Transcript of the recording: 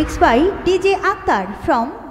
remixed by DJ Akhtar from